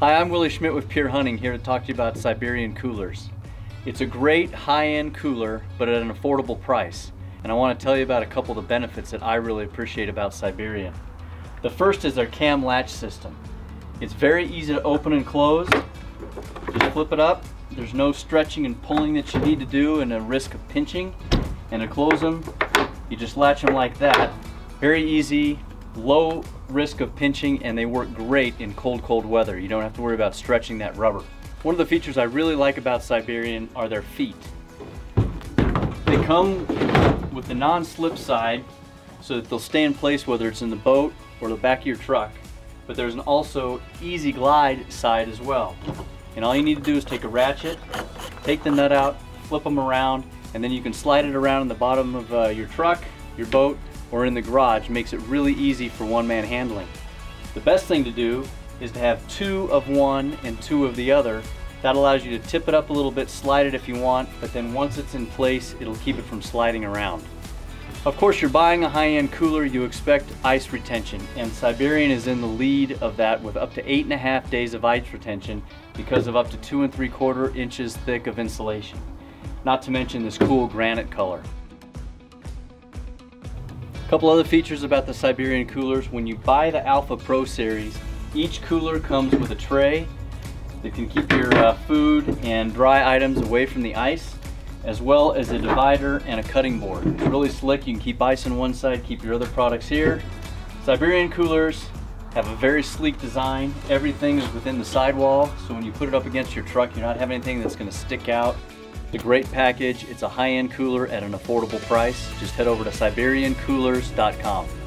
Hi, I'm Willi Schmidt with Pure Hunting here to talk to you about Siberian coolers. It's a great high-end cooler, but at an affordable price. And I want to tell you about a couple of the benefits that I really appreciate about Siberian. The first is their cam latch system. It's very easy to open and close. Just flip it up. There's no stretching and pulling that you need to do and a risk of pinching. And to close them, you just latch them like that. Very easy, low risk of pinching, and they work great in cold, cold weather. You don't have to worry about stretching that rubber. One of the features I really like about Siberian are their feet. They come with the non-slip side so that they'll stay in place whether it's in the boat or the back of your truck. But there's an also easy glide side as well. And all you need to do is take a ratchet, take the nut out, flip them around, and then you can slide it around in the bottom of uh, your truck, your boat, or in the garage. Makes it really easy for one-man handling. The best thing to do is to have two of one and two of the other. That allows you to tip it up a little bit, slide it if you want, but then once it's in place, it'll keep it from sliding around. Of course, you're buying a high-end cooler, you expect ice retention, and Siberian is in the lead of that with up to eight and a half days of ice retention because of up to two and three quarter inches thick of insulation. Not to mention this cool granite color. Couple other features about the Siberian coolers. When you buy the Alpha Pro Series, each cooler comes with a tray that can keep your uh, food and dry items away from the ice, as well as a divider and a cutting board. It's really slick. You can keep ice on one side, keep your other products here. Siberian coolers have a very sleek design. Everything is within the sidewall, so when you put it up against your truck, you're not having anything that's gonna stick out. A great package. It's a high-end cooler at an affordable price. Just head over to SiberianCoolers.com.